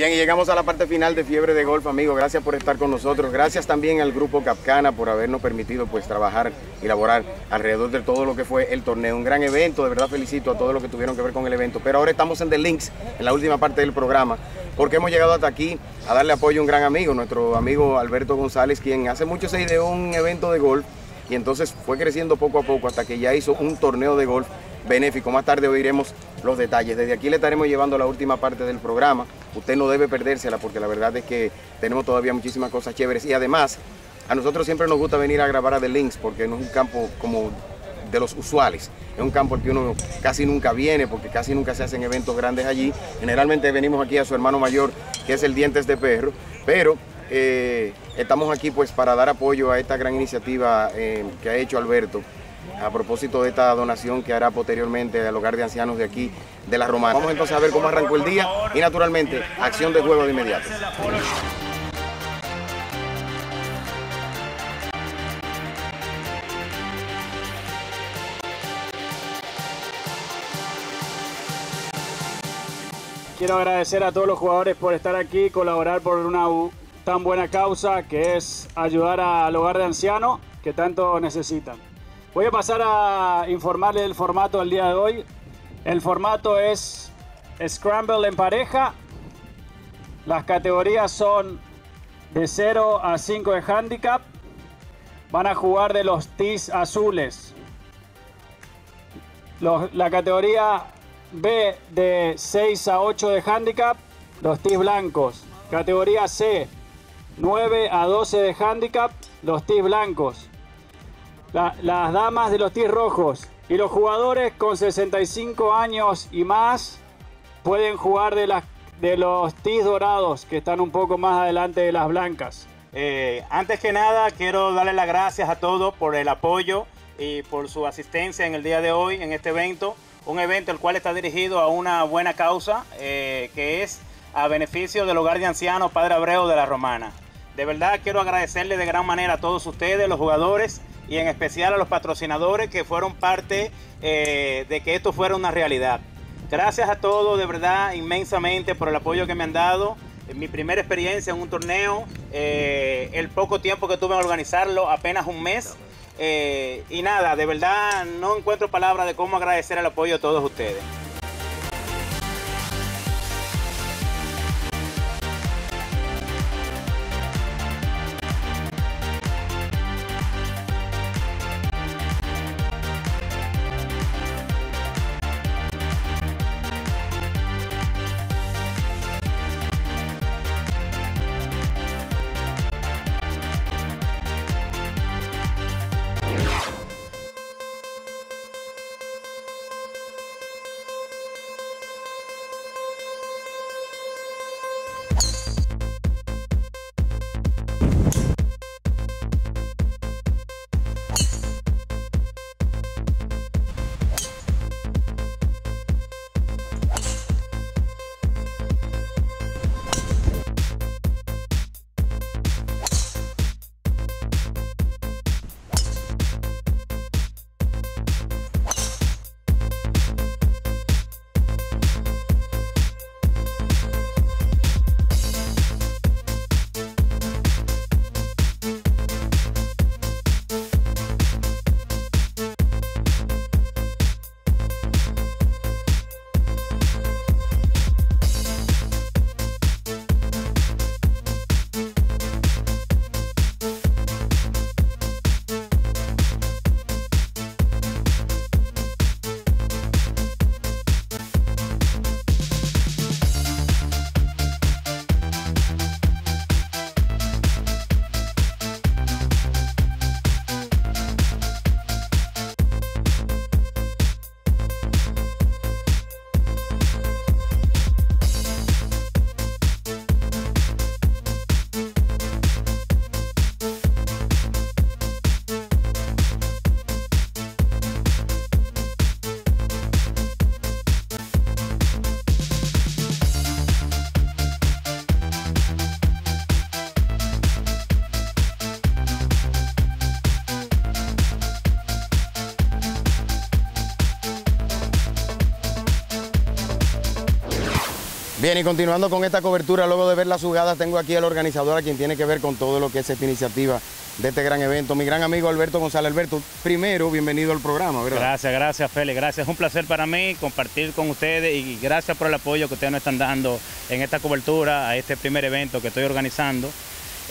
Bien, y llegamos a la parte final de Fiebre de Golf, amigos. Gracias por estar con nosotros. Gracias también al grupo Capcana por habernos permitido pues trabajar y elaborar alrededor de todo lo que fue el torneo. Un gran evento, de verdad felicito a todos los que tuvieron que ver con el evento. Pero ahora estamos en The Links, en la última parte del programa, porque hemos llegado hasta aquí a darle apoyo a un gran amigo, nuestro amigo Alberto González, quien hace mucho se ideó un evento de golf y entonces fue creciendo poco a poco hasta que ya hizo un torneo de golf benéfico. Más tarde oiremos los detalles. Desde aquí le estaremos llevando la última parte del programa. Usted no debe perdérsela porque la verdad es que tenemos todavía muchísimas cosas chéveres. Y además, a nosotros siempre nos gusta venir a grabar a The Links porque no es un campo como de los usuales. Es un campo que uno casi nunca viene porque casi nunca se hacen eventos grandes allí. Generalmente venimos aquí a su hermano mayor, que es el Dientes de Perro, pero eh, estamos aquí pues para dar apoyo a esta gran iniciativa eh, que ha hecho Alberto a propósito de esta donación que hará posteriormente al hogar de ancianos de aquí, de la Romana. Vamos entonces a ver cómo arrancó el día y naturalmente acción de juego de inmediato. Quiero agradecer a todos los jugadores por estar aquí, colaborar por una tan buena causa que es ayudar al hogar de ancianos que tanto necesitan. Voy a pasar a informarle el formato del día de hoy. El formato es Scramble en pareja. Las categorías son de 0 a 5 de handicap. Van a jugar de los tees azules. la categoría B de 6 a 8 de handicap, los tees blancos. Categoría C, 9 a 12 de handicap, los tees blancos. Las damas de los tees rojos y los jugadores con 65 años y más pueden jugar de, las, de los tees dorados que están un poco más adelante de las blancas. Eh, antes que nada, quiero darle las gracias a todos por el apoyo y por su asistencia en el día de hoy en este evento un evento el cual está dirigido a una buena causa, eh, que es a beneficio del hogar de ancianos Padre Abreu de la Romana. De verdad quiero agradecerle de gran manera a todos ustedes, los jugadores, y en especial a los patrocinadores que fueron parte eh, de que esto fuera una realidad. Gracias a todos, de verdad, inmensamente por el apoyo que me han dado. En mi primera experiencia en un torneo, eh, el poco tiempo que tuve en organizarlo, apenas un mes, eh, y nada, de verdad no encuentro palabras de cómo agradecer el apoyo de todos ustedes. Bien, y continuando con esta cobertura, luego de ver las jugadas, tengo aquí al organizador a quien tiene que ver con todo lo que es esta iniciativa de este gran evento, mi gran amigo Alberto González. Alberto, primero, bienvenido al programa. Gracias, gracias, Félix. Gracias. Es un placer para mí compartir con ustedes y gracias por el apoyo que ustedes nos están dando en esta cobertura a este primer evento que estoy organizando.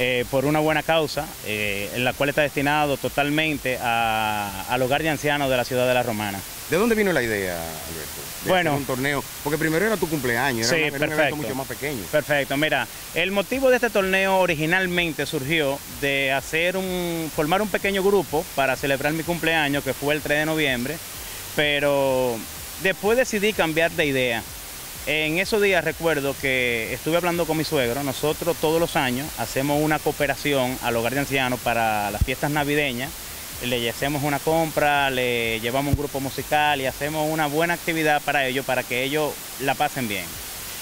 Eh, por una buena causa, eh, en la cual está destinado totalmente al hogar de ancianos de la ciudad de La Romana. ¿De dónde vino la idea, Alberto? De bueno, un torneo, porque primero era tu cumpleaños, era, sí, un, perfecto, evento mucho más pequeño. Perfecto, mira, el motivo de este torneo originalmente surgió de hacer un, formar un pequeño grupo para celebrar mi cumpleaños, que fue el 3 de noviembre, pero después decidí cambiar de idea. En esos días recuerdo que estuve hablando con mi suegro, nosotros todos los años hacemos una cooperación al hogar de ancianos para las fiestas navideñas, le hacemos una compra, le llevamos un grupo musical y hacemos una buena actividad para ellos, para que ellos la pasen bien.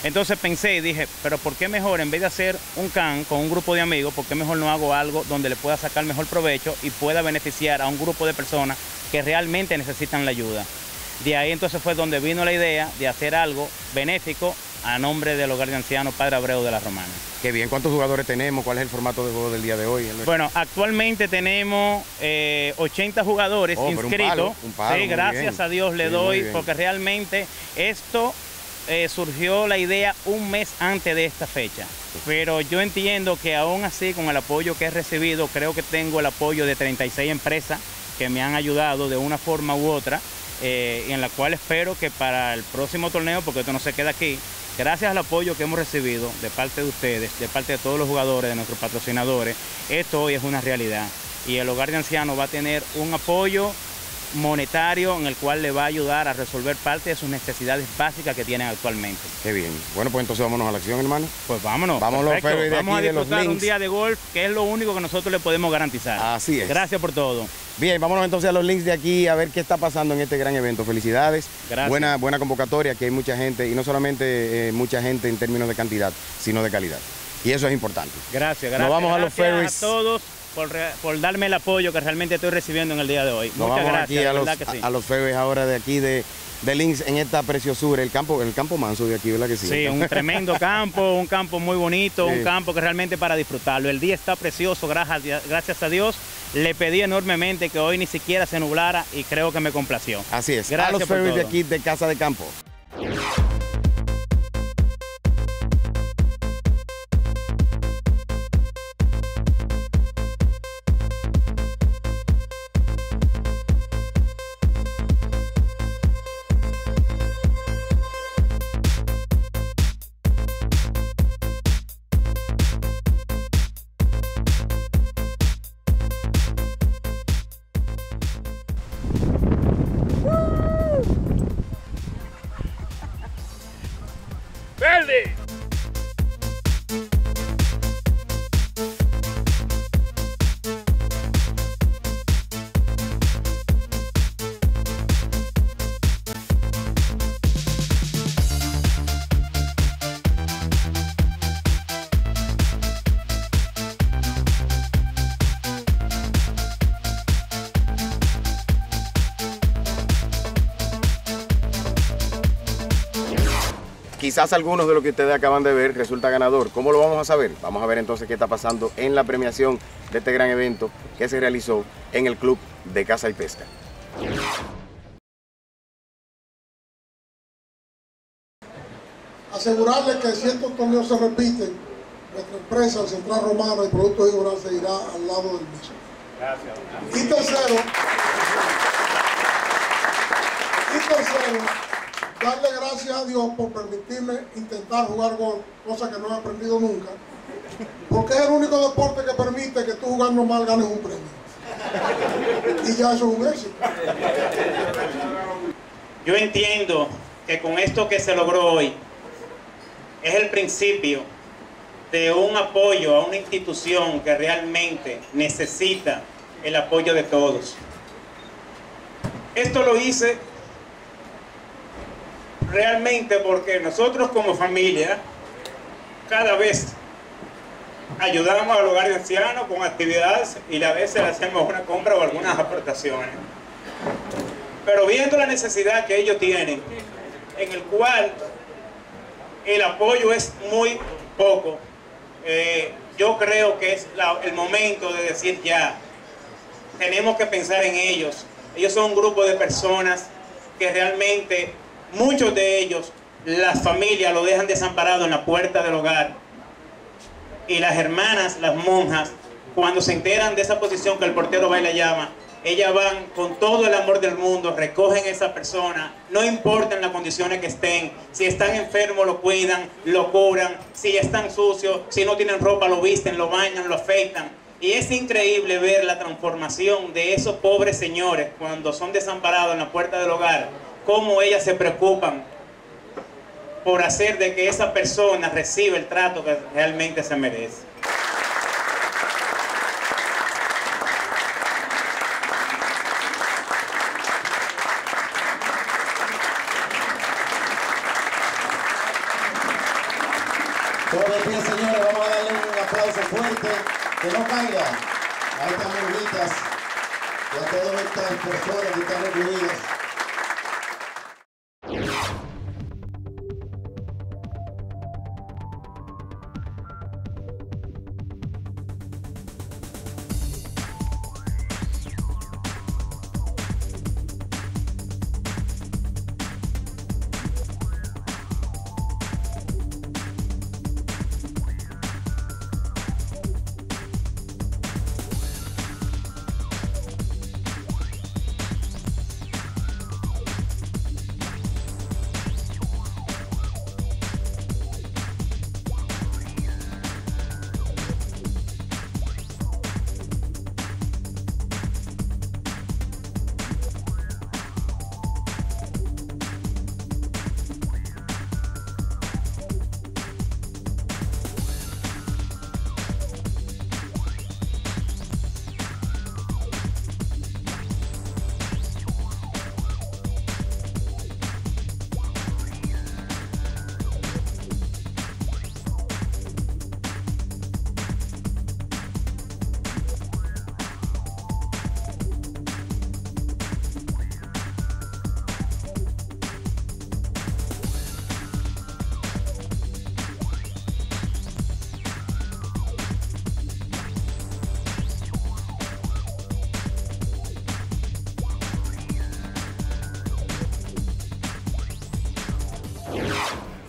Entonces pensé y dije, pero ¿por qué mejor en vez de hacer un can con un grupo de amigos, por qué mejor no hago algo donde le pueda sacar mejor provecho y pueda beneficiar a un grupo de personas que realmente necesitan la ayuda? De ahí entonces fue donde vino la idea de hacer algo benéfico a nombre del Hogar de Ancianos Padre Abreu de la Romana. Qué bien, ¿cuántos jugadores tenemos? ¿Cuál es el formato de juego del día de hoy? Bueno, actualmente tenemos 80 eh, jugadores inscritos. sí, gracias a Dios le doy, porque realmente esto eh, surgió la idea un mes antes de esta fecha. Pero yo entiendo que aún así, con el apoyo que he recibido, creo que tengo el apoyo de 36 empresas que me han ayudado de una forma u otra eh, en la cual espero que para el próximo torneo, porque esto no se queda aquí, gracias al apoyo que hemos recibido de parte de ustedes, de parte de todos los jugadores, de nuestros patrocinadores, esto hoy es una realidad. Y el hogar de ancianos va a tener un apoyo monetario en el cual le va a ayudar a resolver parte de sus necesidades básicas que tienen actualmente. Qué bien. Bueno, pues entonces vámonos a la acción, hermano. Pues vámonos. Vámonos de Vamos a disfrutar un día de golf, que es lo único que nosotros le podemos garantizar. Así es. Gracias por todo. Bien, vámonos entonces a los links de aquí a ver qué está pasando en este gran evento. Felicidades. Gracias. Buena, buena convocatoria, que hay mucha gente, y no solamente eh, mucha gente en términos de cantidad, sino de calidad. Y eso es importante. Gracias, gracias. Nos vamos a los ferries. a todos por, darme el apoyo que realmente estoy recibiendo en el día de hoy. Muchas gracias. a, los, a, los ahora de aquí de, de Links en esta preciosura, el campo, el campo manso de aquí, ¿verdad que sí? Sí, un tremendo campo, un campo muy bonito, un campo que realmente para disfrutarlo. El día está precioso, gracias, gracias a Dios. Le pedí enormemente que hoy ni siquiera se nublara y creo que me complació. Así es. Gracias a los ferries de aquí de Casa de Campo. verde. Quizás algunos de los que ustedes acaban de ver resulta ganador. ¿Cómo lo vamos a saber? Vamos a ver entonces qué está pasando en la premiación de este gran evento que se realizó en el Club de Caza y Pesca. Asegurarle que si estos torneos se repiten, nuestra empresa, el Central Romano y Productos Igual seguirá al lado del mismo. Gracias. Y tercero, y tercero, darle gracias a Dios por permitirme intentar jugar gol, cosa que no he aprendido nunca, porque es el único deporte que permite que tú jugando mal ganes un premio. Y ya eso es un éxito. Yo entiendo que con esto que se logró hoy es el principio de un apoyo a una institución que realmente necesita el apoyo de todos. Esto lo hice realmente porque nosotros como familia cada vez ayudamos al hogar de ancianos con actividades y a veces le hacemos una compra o algunas aportaciones. Pero viendo la necesidad que ellos tienen, en el cual el apoyo es muy poco. Eh, yo creo que es el momento de decir ya, tenemos que pensar en ellos. Ellos son un grupo de personas que realmente, muchos de ellos, las familias lo dejan desamparado en la puerta del hogar. Y las hermanas, las monjas, cuando se enteran de esa posición que el portero va y le llama, ellas van con todo el amor del mundo, recogen a esa persona, no importa en las condiciones que estén, si están enfermos lo cuidan, lo curan, si están sucios, si no tienen ropa lo visten, lo bañan, lo afeitan. Y es increíble ver la transformación de esos pobres señores cuando son desamparados en la puerta del hogar, cómo ellas se preocupan por hacer de que esa persona reciba el trato que realmente se merece. que no caiga a estas morritas y a todas estas personas que están recluidas.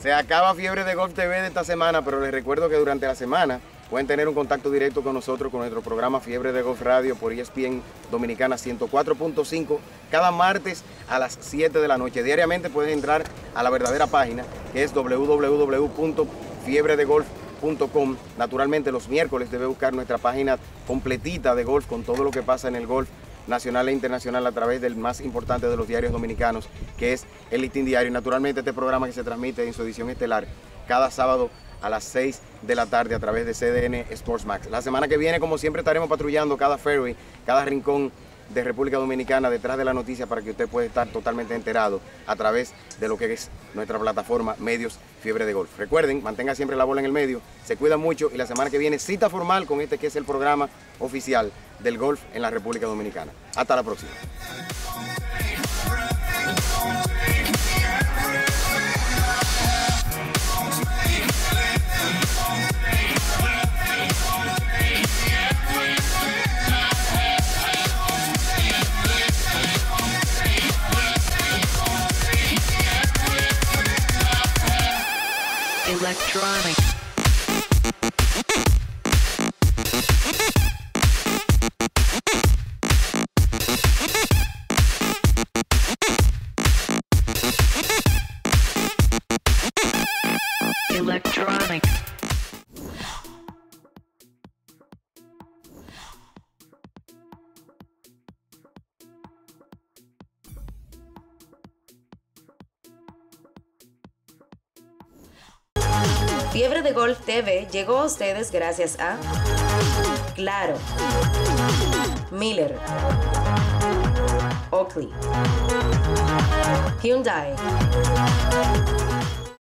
Se acaba Fiebre de Golf TV de esta semana, pero les recuerdo que durante la semana pueden tener un contacto directo con nosotros con nuestro programa Fiebre de Golf Radio por ESPN Dominicana 104.5 cada martes a las 7 de la noche. Diariamente pueden entrar a la verdadera página que es www.fiebredegolf.com. Naturalmente los miércoles debe buscar nuestra página completita de golf con todo lo que pasa en el golf nacional e internacional a través del más importante de los diarios dominicanos, que es el Listín Diario. Y naturalmente este programa que se transmite en su edición estelar cada sábado a las 6 de la tarde a través de CDN Sports Max. La semana que viene, como siempre, estaremos patrullando cada ferry, cada rincón de República Dominicana detrás de la noticia para que usted pueda estar totalmente enterado a través de lo que es nuestra plataforma Medios Fiebre de Golf. Recuerden, mantenga siempre la bola en el medio, se cuida mucho y la semana que viene cita formal con este que es el programa oficial del golf en la República Dominicana. Hasta la próxima. Electronic. Fiebre de Golf TV llegó a ustedes gracias a Claro, Miller, Oakley, Hyundai.